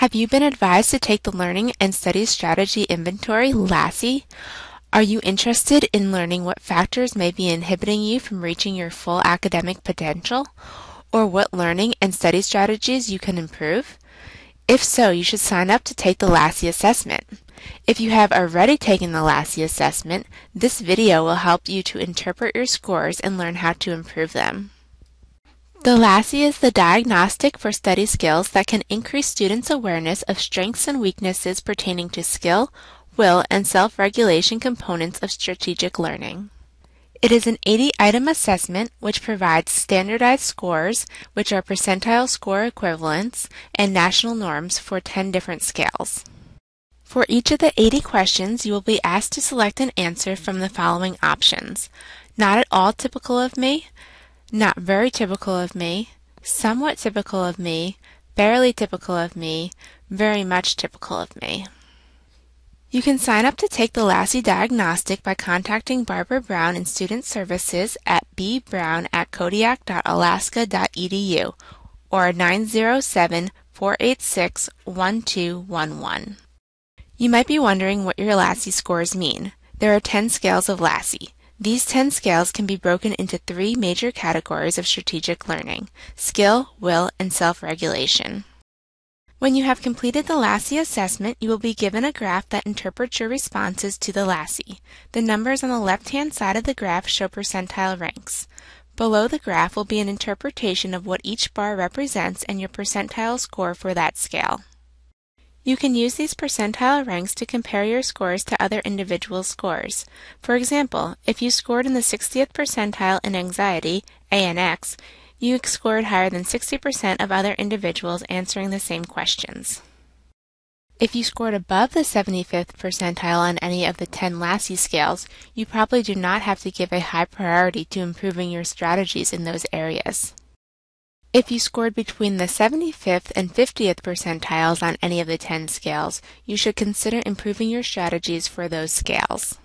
Have you been advised to take the Learning and Study Strategy Inventory, LASSI? Are you interested in learning what factors may be inhibiting you from reaching your full academic potential? Or what learning and study strategies you can improve? If so, you should sign up to take the LASSI assessment. If you have already taken the LASSI assessment, this video will help you to interpret your scores and learn how to improve them. The LASSI is the diagnostic for study skills that can increase students' awareness of strengths and weaknesses pertaining to skill, will, and self-regulation components of strategic learning. It is an 80-item assessment which provides standardized scores, which are percentile score equivalents, and national norms for 10 different scales. For each of the 80 questions, you will be asked to select an answer from the following options. Not at all typical of me, not very typical of me, somewhat typical of me, barely typical of me, very much typical of me. You can sign up to take the LASSI diagnostic by contacting Barbara Brown in Student Services at bbrown at kodiak.alaska.edu or 907 486 1211. You might be wondering what your LASSI scores mean. There are 10 scales of LASSI. These 10 scales can be broken into three major categories of strategic learning skill, will, and self regulation. When you have completed the LASSI assessment, you will be given a graph that interprets your responses to the LASSI. The numbers on the left hand side of the graph show percentile ranks. Below the graph will be an interpretation of what each bar represents and your percentile score for that scale. You can use these percentile ranks to compare your scores to other individual scores. For example, if you scored in the 60th percentile in anxiety, ANX, you scored higher than 60% of other individuals answering the same questions. If you scored above the 75th percentile on any of the 10 LASSI scales, you probably do not have to give a high priority to improving your strategies in those areas. If you scored between the 75th and 50th percentiles on any of the 10 scales, you should consider improving your strategies for those scales.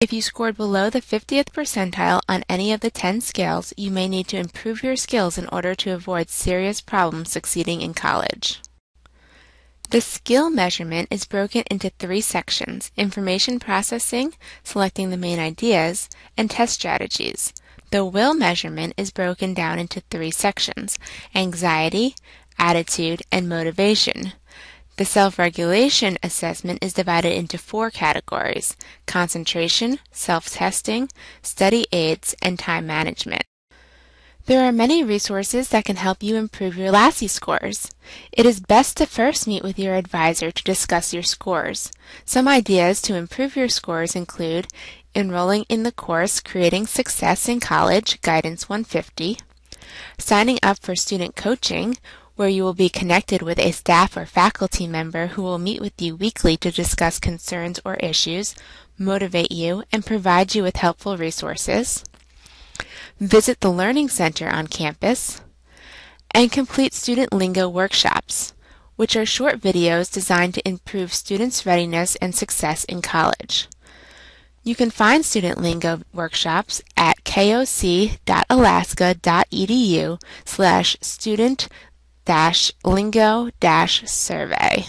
If you scored below the 50th percentile on any of the 10 scales, you may need to improve your skills in order to avoid serious problems succeeding in college. The skill measurement is broken into three sections information processing, selecting the main ideas, and test strategies. The will measurement is broken down into three sections anxiety, attitude, and motivation. The self regulation assessment is divided into four categories concentration, self testing, study aids, and time management. There are many resources that can help you improve your LASSI scores. It is best to first meet with your advisor to discuss your scores. Some ideas to improve your scores include enrolling in the course Creating Success in College Guidance 150, signing up for student coaching, where you will be connected with a staff or faculty member who will meet with you weekly to discuss concerns or issues, motivate you, and provide you with helpful resources, visit the Learning Center on campus, and complete student lingo workshops, which are short videos designed to improve students' readiness and success in college. You can find Student Lingo workshops at koc.alaska.edu slash student-lingo-survey.